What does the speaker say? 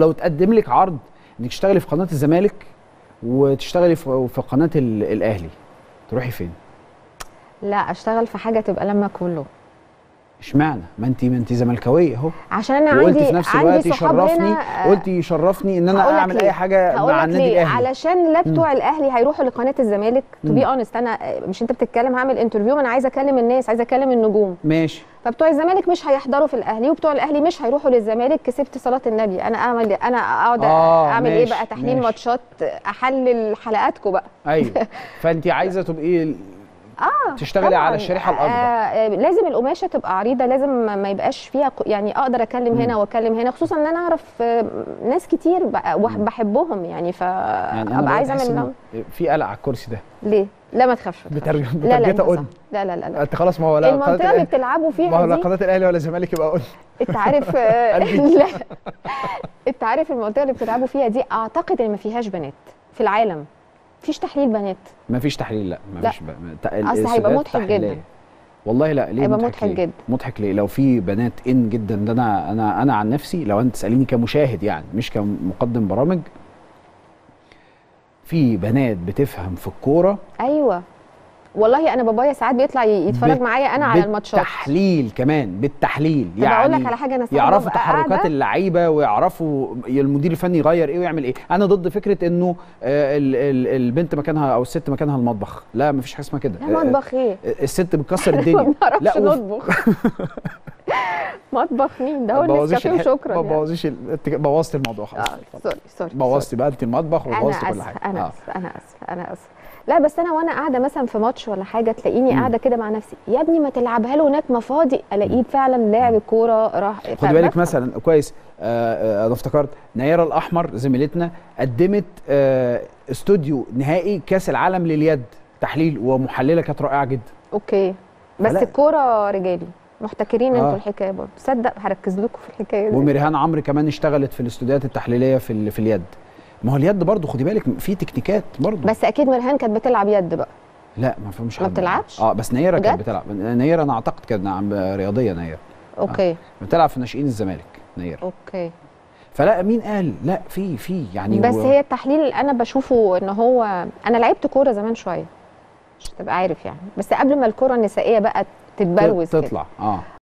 لو تقدم لك عرض انك تشتغلي في قناة الزمالك وتشتغلي في قناة ال- الأهلي تروحي فين؟ لا أشتغل في حاجة تبقى لما كله اشمعنى؟ ما انت ما انت زملكاوية اهو عشان أنا عندي في نفس الوقت يشرفني آه، قلتي يشرفني إن أنا أعمل. أي حاجة مع النادي الأهلي علشان لا بتوع الأهلي هيروحوا لقناة الزمالك to be honest أنا مش أنت بتتكلم هعمل interview أنا عايزة أكلم الناس عايزة أكلم النجوم ماشي فبتوع الزمالك مش هيحضروا في الأهلي وبتوع الأهلي مش هيروحوا للزمالك كسبت صلاة النبي أنا اعمل أنا أقعد آه، أعمل إيه ماشي، بقى تحليل. ماتشات أحلل حلقاتكم بقى أيوه فأنت عايزة تبقي آه تشتغلي طبعاً. على الشريحة الأكبر آه آه، لازم القماشة تبقى عريضة لازم ما يبقاش فيها يعني أقدر أكلم مم. هنا وأكلم هنا خصوصا إن أنا أعرف آه، ناس كتير. بحبهم يعني يعني أنا فأبقى عايزة أعمل في قلق على الكرسي ده ليه لا ما تخافش. بترجم لا لا. لا لا لا, لا. انت خلاص ما هو لا المنطقة اللي الاهلي بتلعبوا ما هو لا فيها قناه الأهلي ولا الزمالك يبقى قول انت عارف آه،. لا انت عارف المنطقة اللي بتلعبوا فيها دي أعتقد إن ما فيهاش بنات في العالم مفيش تحليل بنات ما فيش تحليل لا ما لا. أصل هيبقى مضحك. جدا. والله لا ليه هيبقى مضحك, مضحك؟ جدا. مضحك ليه لو في بنات إن جدا ده أنا أنا أنا عن نفسي لو أنت تسأليني كمشاهد يعني مش كمقدم برامج في بنات بتفهم في الكورة. أيوه. والله أنا بابايا ساعات بيطلع يتفرج معايا أنا على الماتشات. بالتحليل كمان بالتحليل. يعني أقول لك على حاجة أنا يعرفوا تحركات اللعيبة ويعرفوا المدير الفني يغير إيه ويعمل إيه. أنا ضد فكرة إنه آه، ال- ال- البنت مكانها أو الست مكانها المطبخ. لا مفيش حاجة اسمها كده. لا مطبخ إيه؟ آه، الست بتكسر ما الدنيا. لا وف- نطبخ. مطبخ مين ده؟ هو ما النسكافيه وشكرا ما يعني. انت بوظت الموضوع خلاص. آه sorry sorry بوظتي بقى انت المطبخ أنا كل حاجة. أنا آه. اسفه أنا اسفه أنا اسفه لا بس أنا وأنا قاعدة مثلا في ماتش ولا حاجة تلاقيني. قاعدة كده مع نفسي. يا ابني ما تلعبها له هناك مفاضي. ألاقيه فعلا لاعب كورة راح خدي بالك مثلا كويس. آه، آه، أنا افتكرت نيره الأحمر زميلتنا قدمت آه، استوديو نهائي كأس العالم لليد تحليل ومحللة كانت رائعة جدا. okay. بس الكوره رجالي. محتكرين آه. أنتوا الحكاية برضه. تصدق هركز لكم في الحكاية دي. وميرهان عمرو كمان اشتغلت في الاستوديوهات التحليلية في في اليد. ما هو اليد برضه خدي بالك في تكنيكات برضه. بس أكيد مرهان كانت بتلعب يد بقى. لا ما فهمش ما. بتلعبش؟ آه بس نيرة كانت؟ بتلعب. نيرة أنا أعتقد كانت عم- رياضية نيرة. okay. بتلعب في ناشئين الزمالك نيرة. okay. فلا مين قال؟ لا في في يعني بس هو- هي التحليل أنا بشوفه إن هو أنا لعبت كورة زمان شوية. مش تبقى عارف يعني. بس قبل ما الكورة النسائية بقى تتبروز كده. تطلع آه.